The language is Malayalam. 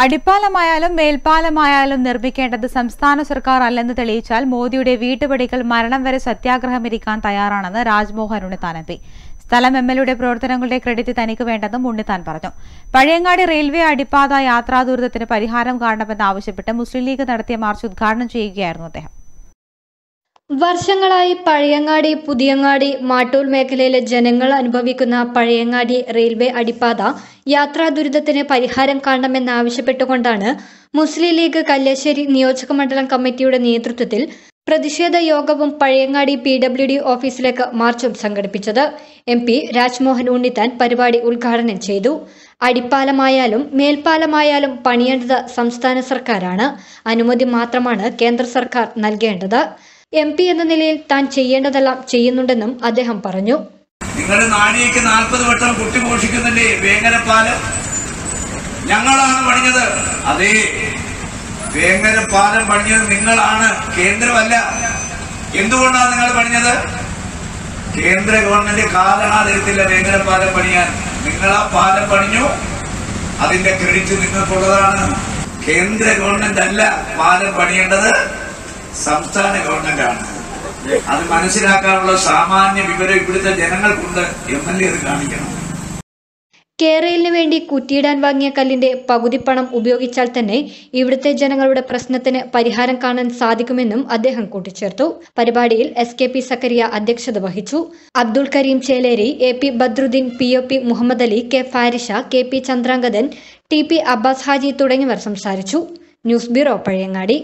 അടിപ്പാലമായാലും മേൽപ്പാലമായാലും നിർമ്മിക്കേണ്ടത് സംസ്ഥാന സർക്കാർ അല്ലെന്ന് തെളിയിച്ചാൽ മോദിയുടെ വീട്ടുപടികൾ മരണം വരെ സത്യാഗ്രഹമിരിക്കാൻ തയ്യാറാണെന്ന് രാജ്മോഹൻ ഉണ്ണിത്താൻ എം സ്ഥലം എം എൽ എയുടെ പ്രവർത്തനങ്ങളുടെ ക്രെഡിറ്റ് തനിക്ക് വേണ്ടെന്നും ഉണ്ണിത്താൻ പറഞ്ഞു. പഴയങ്ങാടി റെയിൽവേ അടിപ്പാത യാത്രാ ദുരിതത്തിന് പരിഹാരം കാണണമെന്നാവശ്യപ്പെട്ട് മുസ്ലിം ലീഗ് നടത്തിയ മാർച്ച് ഉദ്ഘാടനം ചെയ്യുകയായിരുന്നു അദ്ദേഹം. വർഷങ്ങളായി പഴയങ്ങാടി പുതിയങ്ങാടി മാട്ടൂൽ മേഖലയിലെ ജനങ്ങൾ അനുഭവിക്കുന്ന പഴയങ്ങാടി റെയിൽവേ അടിപ്പാത യാത്രാ ദുരിതത്തിന് പരിഹാരം കാണണമെന്നാവശ്യപ്പെട്ടുകൊണ്ടാണ് മുസ്ലിം ലീഗ് കല്യാശ്ശേരി നിയോജക മണ്ഡലം കമ്മിറ്റിയുടെ നേതൃത്വത്തിൽ പ്രതിഷേധ യോഗവും പഴയങ്ങാടി പി ഡബ്ല്യു ഡി ഓഫീസിലേക്ക് മാർച്ചും സംഘടിപ്പിച്ചത്. എം പി രാജ്മോഹൻ ഉണ്ണിത്താൻ പരിപാടി ഉദ്ഘാടനം ചെയ്തു. അടിപ്പാലമായാലും മേൽപ്പാലമായാലും പണിയേണ്ടത് സംസ്ഥാന സർക്കാരാണ്. അനുമതി മാത്രമാണ് കേന്ദ്ര സർക്കാർ നൽകേണ്ടത്. എം പി എന്ന നിലയിൽ താൻ ചെയ്യേണ്ടതെല്ലാം ചെയ്യുന്നുണ്ടെന്നും അദ്ദേഹം പറഞ്ഞു. നിങ്ങളുടെ നാടിയേക്ക് നാൽപ്പത് വട്ടം കുട്ടിഘോഷിക്കുന്നില്ലേ വേങ്ങരപ്പാലം ഞങ്ങളാണ് പണിഞ്ഞത്. അതേ വേങ്ങരപ്പാലം പണിഞ്ഞത് നിങ്ങളാണ്. കേന്ദ്രമല്ല. എന്തുകൊണ്ടാണ് നിങ്ങൾ പണിഞ്ഞത്? കേന്ദ്ര ഗവൺമെന്റ് കാലണാതിരുത്തില്ല വേങ്ങരപ്പാലം പണിയാൻ നിങ്ങൾ ആ പാലം പണിഞ്ഞു. അതിന്റെ ക്രെഡിറ്റ് നിങ്ങൾക്കുള്ളതാണ്. കേന്ദ്ര ഗവൺമെന്റ് അല്ല പാലം പണിയേണ്ടത്. സംസ്ഥാന ഗവൺമെന്റാണ്. അത് മനസ്സിലാക്കാനുള്ള സാമാന്യ വിവരം ഇവിടുത്തെ ജനങ്ങൾക്കുണ്ട്. എം എൽ എ അത് കാണിക്കണം. കേരളിന് വേണ്ടി കുറ്റിയിടാൻ വാങ്ങിയ കല്ലിന്റെ പകുതി പണം ഉപയോഗിച്ചാൽ തന്നെ ഇവിടുത്തെ ജനങ്ങളുടെ പ്രശ്നത്തിന് പരിഹാരം കാണാൻ സാധിക്കുമെന്നും അദ്ദേഹം കൂട്ടിച്ചേർത്തു. പരിപാടിയിൽ എസ് കെ പി സക്കരിയ അധ്യക്ഷത വഹിച്ചു. Abdul Karim Cheleri A P Badruddin P O P Muhammad Ali K Farisha K P Chandrangadan T P Abbas Haji തുടങ്ങിയവർ സംസാരിച്ചു. News bureau Pazhayangadi.